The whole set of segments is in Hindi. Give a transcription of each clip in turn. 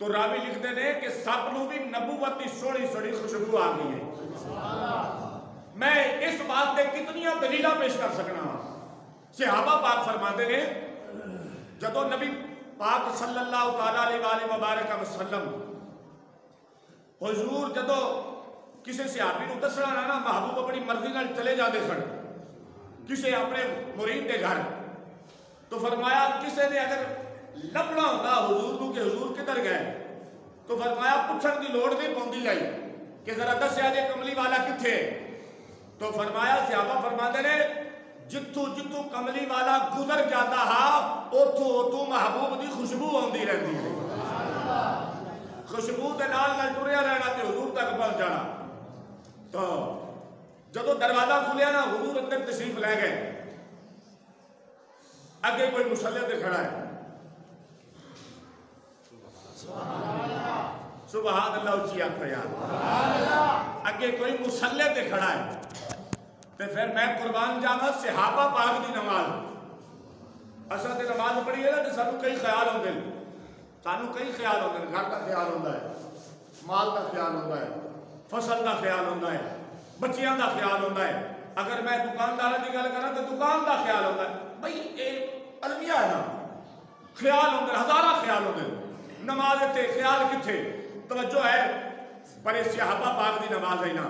तो रावी लिखते ने कि सब नू भी नबूवत की सोहनी सोहनी खुशबू आ गई है। मैं इस बात के कितनी दलील पेश कर सकना सिहाबा पाक फरमाते ने जदों नबी पाक सल्लल्लाहु मुबारक वसल्लम, हजूर जदों किसी सिहाबी को दसना ना ना, महबूब अपनी मर्ज़ी ਨਾਲ चले जाते सन, किसी अपने मुरीद के घर तो फरमाया, किसी ने अगर लपना हों हजूर के हजूर किधर गए? तो फरमाया पुछन की लड़ नहीं पाती आई, कि जरा दस्या जे कमली वाला कितने तो फरमाया, सियाबा फरमा ने जिथू जिथू कमली वाला गुजर जाता हा उतू उतू महबूब की खुशबू आती रहती है। खुशबू के टुरया रहना हजूर तक पहुँच जाना। तो जो दरवाज़ा खुलिया ना, हजूर अंदर तशरीफ़ लै गए। अगे कोई मुसले खड़ा है। सुबह अल्लाह उची आखो अगे कोई मुसल्ले ते खड़ा है तो फिर मैं कुर्बान जावा सिहाबा पाक की नमाज़। असा तो नमाज़ पढ़ी है ना तो सानू कई ख्याल होंगे सानू कई ख्याल होंगे घर का ख्याल होता है, माल का ख्याल होता है, फ़सल का ख्याल होता है, बच्चियों का ख्याल होता है। अगर मैं दुकानदार की गल करा तो दुकान का ख्याल होता है। भाई ये अलमिया है ना। ख्याल होंगे हजारा ख्याल होंगे नमाज़ इतने ख्याल कितने तवज्जो है। इस सहाबा पाक की नमाज़ है ना।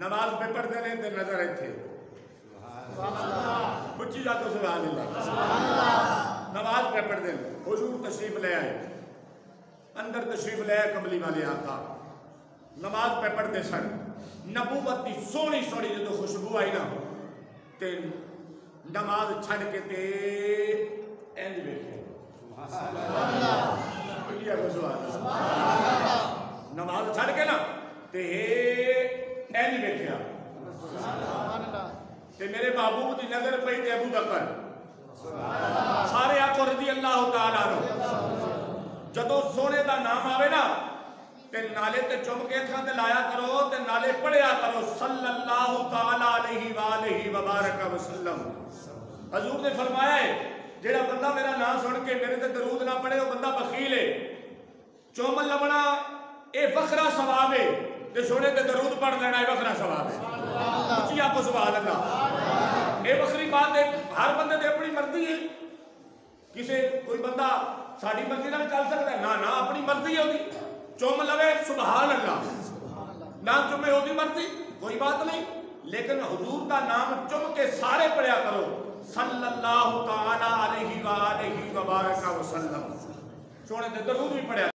नमाज़ पे पढ़ते ने तो नज़र इतने उच्ची जातो सुभान अल्लाह। नमाज़ पे पढ़ते हुजूर तशरीफ़ ले आए। अंदर तशरीफ़ ले आए, कमली वाले आका। नमाज़ पे पढ़ते सन। नबूवत की सोहनी सोहनी जो खुशबू आई ना, ते नमाज़ छड़ के ते इंज वेखे नमाज़ छड़ के ना इंज वेख्या। मेरे महबूब की नज़र पई ते अबू बकर। सारे आखो रज़ी अल्लाह तआला जदों सोने का नाम आवे ना, ते नाले ते चुम के अखां ते लाया करो, ते नाले पढ़िया करो, सल्लल्लाहु तआला अलैहि वालैहि वबारक वसल्लम हजूर ने फरमाया जेड़ा बंदा मेरा नाम सुन के मेरे ते दरूद ना पढ़े वो बंदा बखील है। चुम लबना ये वखरा सवाब है। जो सोने पे दरूद पढ़ लेना बखरा सवाब है ऊँची आपको सुबह अल्लाह ये बखरी बात है हर बंदे की अपनी मर्ज़ी है किसी कोई बंदा साड़ी मर्ज़ी ना चल सकता ना ना अपनी मर्ज़ी है चुम लवे सुबह अल्लाह ना चुमे उसकी मर्ज़ी कोई बात नहीं लेकिन हजूर का नाम चुम के सारे पढ़िया करो सल्लल्लाहु अलैहि वसल्लम सोने दरूद भी पढ़िया